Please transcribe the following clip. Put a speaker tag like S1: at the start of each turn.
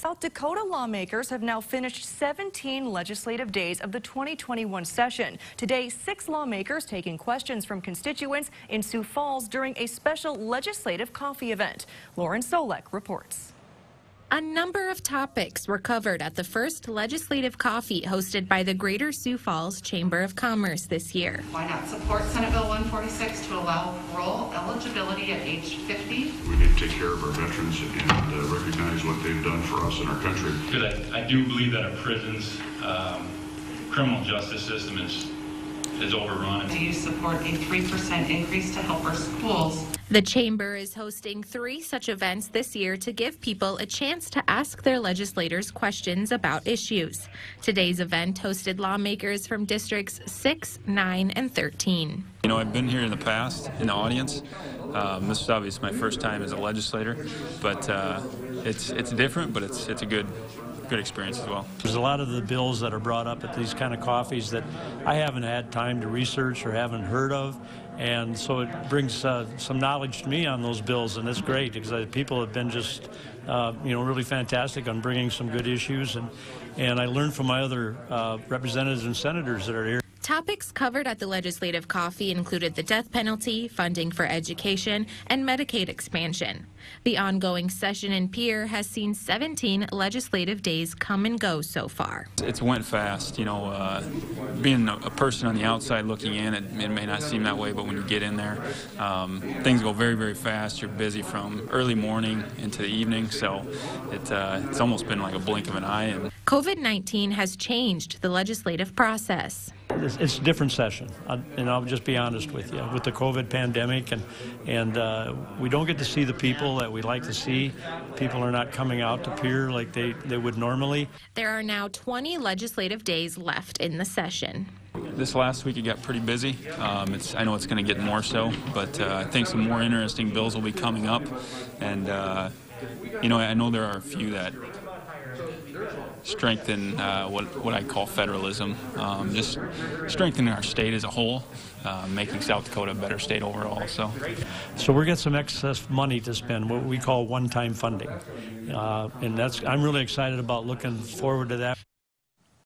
S1: South Dakota lawmakers have now finished 17 legislative days of the 2021 session. Today, six lawmakers taking questions from constituents in Sioux Falls during a special legislative coffee event. Lauren Soulek reports.
S2: A number of topics were covered at the first legislative coffee hosted by the Greater Sioux Falls Chamber of Commerce this year.
S3: Why not support Senate Bill 146 to allow parole eligibility at age 50?
S4: We need to take care of our veterans and uh, recognize what they've done for us in our country.
S5: Because I, I do believe that our prisons, um, criminal justice system is, is overrun.
S3: Do you support a 3% increase to help our schools?
S2: The Chamber is hosting three such events this year to give people a chance to ask their legislators questions about issues. Today's event hosted lawmakers from districts 6, 9, and 13.
S6: You know, I've been here in the past in the audience. Um, this is obviously my first time as a legislator, but uh, it's it's different, but it's it's a good good experience as well.
S7: There's a lot of the bills that are brought up at these kind of coffees that I haven't had time to research or haven't heard of, and so it brings uh, some knowledge to me on those bills, and it's great because uh, people have been just, uh, you know, really fantastic on bringing some good issues, and and I learned from my other uh, representatives and senators that are here.
S2: Topics covered at the legislative coffee included the death penalty, funding for education, and Medicaid expansion. The ongoing session in Pierre has seen 17 legislative days come and go so far.
S6: It's went fast. You know, uh, being a, person on the outside looking in, it, it, may not seem that way, but when you get in there, um, things go very, very fast. You're busy from early morning into the evening, so it, uh, it's almost been like a blink of an eye. And
S2: COVID-19 has changed the legislative process.
S7: It's, it's a different session, uh, and I'll just be honest with you. With the COVID pandemic, and and uh, we don't get to see the people that we like to see. People are not coming out to Pierre like they, they would normally.
S2: There are now 20 legislative days left in the session.
S6: This last week it got pretty busy. Um, it's, I know it's going to get more so, but uh, I think some more interesting bills will be coming up. And, uh, you know, I know there are a few that strengthen uh, what, what I call federalism, um, just strengthening our state as a whole, uh, making South Dakota a better state overall. So,
S7: so we're getting some excess money to spend, what we call one-time funding, uh, and that's I'm really excited about looking forward to that.